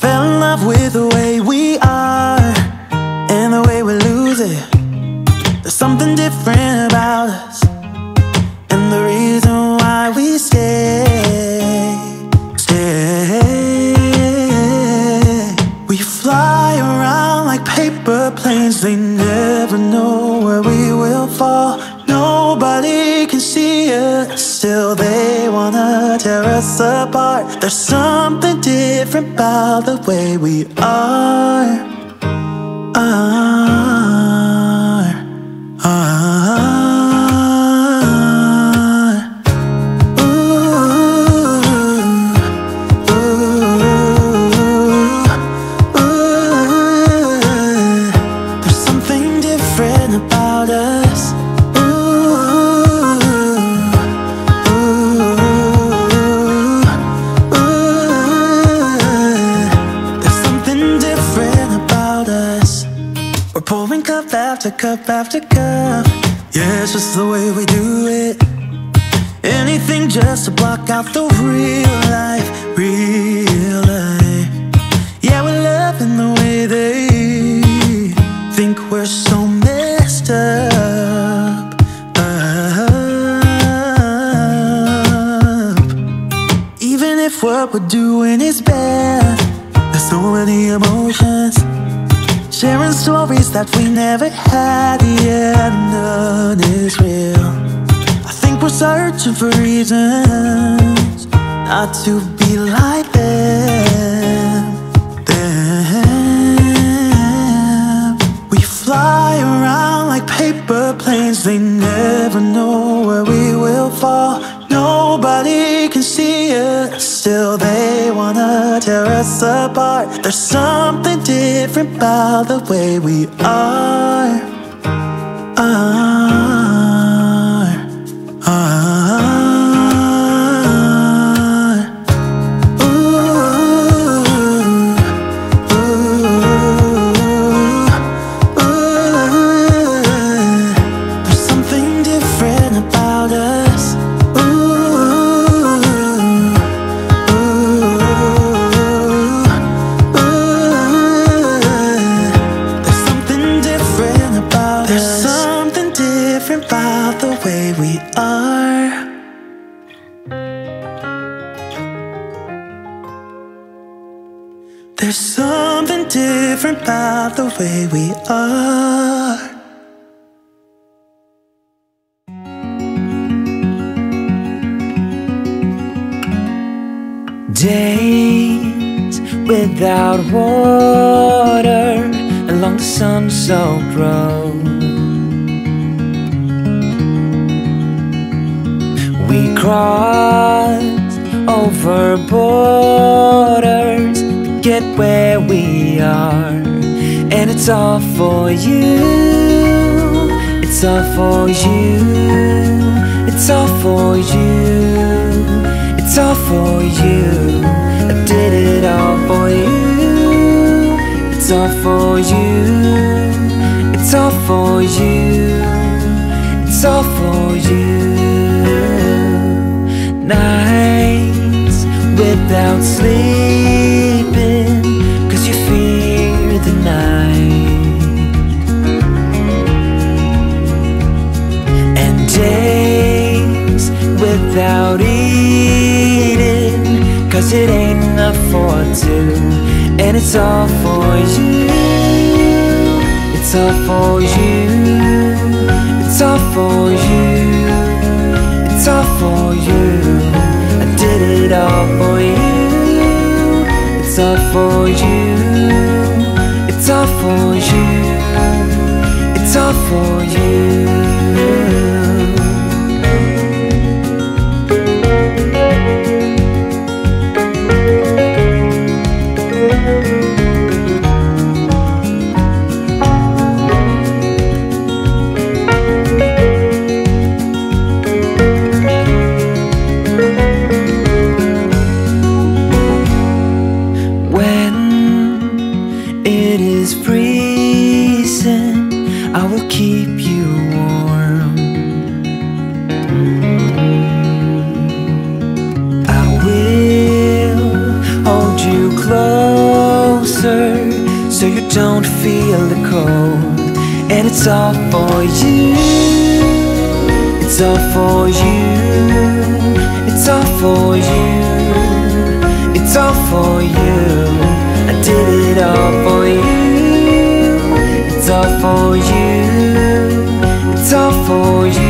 Fell in love with the way we are and the way we lose it. There's something different about us, and the reason why we stay, stay. We fly around like paper planes, they never know where we will fall. Nobody can see us, still they wanna tear us apart. There's something different about the way we are. Are, are. Cup after cup. Yeah, it's just the way we do it. Anything just to block out the real life, real life. Yeah, we're loving the way they think we're so messed up. up. Even if what we're doing is bad, there's so many emotions. Sharing stories that we never had, yeah, none is real. I think we're searching for reasons not to be like them. them. We fly around like paper planes, they never know where we will fall. Nobody can see us, still they wanna tear us apart. There's something different about the way we are. Are, are. Ooh, ooh, ooh. There's something different about us. Different about the way we are. There's something different about the way we are. Days without water along the sun-soaked road. Crossed over borders to get where we are, and it's all for you. It's all for you. It's all for you. It's all for you. I did it all for you. It's all for you. It's all for you. It's all for you. Without sleeping, cause you fear the night. And days without eating, cause it ain't enough for two. And it's all for you. It's all for you. You. It's all for you. closer so you don't feel the cold. And it's all for you. It's all for you. It's all for you. It's all for you. I did it all for you. It's all for you. It's all for you.